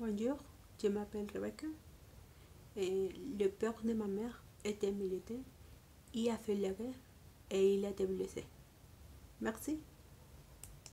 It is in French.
Bonjour, je m'appelle Rebecca. Et le père de ma mère était militaire. Il a fait la guerre et il a été blessé. Merci.